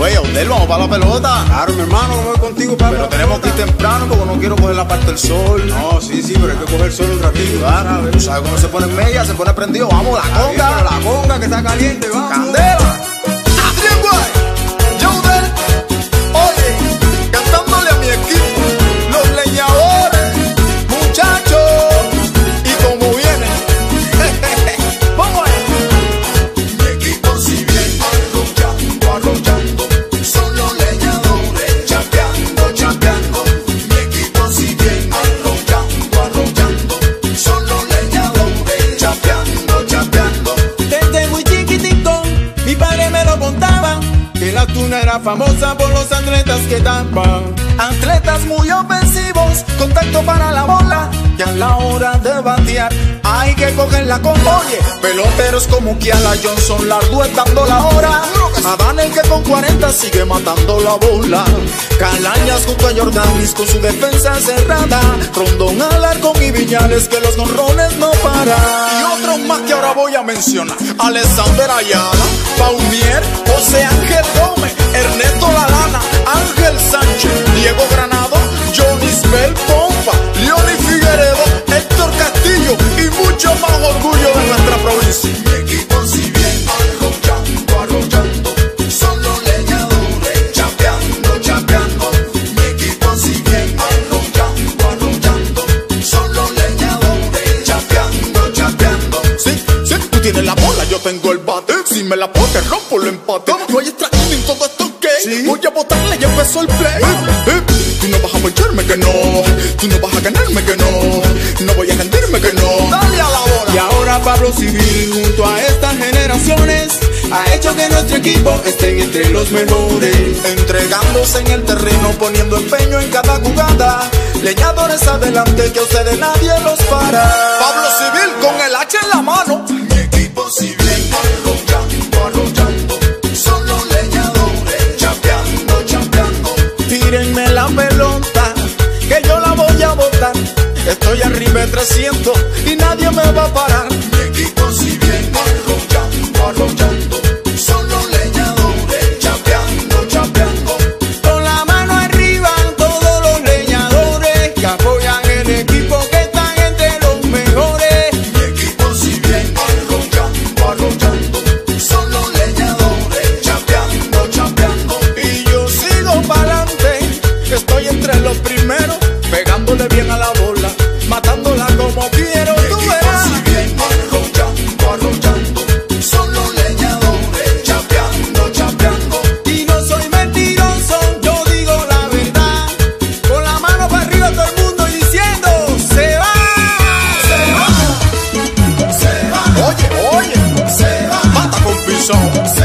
Oye, Odel, vamos para la pelota. Claro, mi hermano, voy contigo para Pero la tenemos que ir pelota. temprano porque no quiero coger la parte del sol. No, sí, sí, pero hay que coger solo un ratito. Claro, tú sabes cómo se pone en media, se pone prendido. Vamos, la conga. la conga que está caliente, vamos. Candela. Que la tuna era famosa por los atletas que daban. Atletas muy ofensivos, contacto para la bola. Que a la hora de batear hay que cogerla con oye. Peloteros como Kiala Johnson, Larduet dando la hora. A el que con 40 sigue matando la bola. Calañas junto a Jordanis con su defensa cerrada. Rondón, Alarcón y Viñales que los gorrones no paran. Y más que ahora voy a mencionar. Alexander Ayala, Paumier, José Ángel Gómez, Ernesto Lalana, Ángel Sánchez, Diego Granado, tengo el bate. Si me la pones, rompo el empate. No hay extraído en todo esto que voy a botarle y empezó el play. Eh, Tú no vas a voltearme que no, tú no vas a ganarme que no, no voy a rendirme que no. Dale a la bola. Y ahora Pablo Civil junto a estas generaciones ha hecho que nuestro equipo esté entre los mejores. Entregándose en el terreno, poniendo empeño en cada jugada. Leñadores adelante, que a ustedes nadie los para. Pablo Civil con el H en la mano. songs.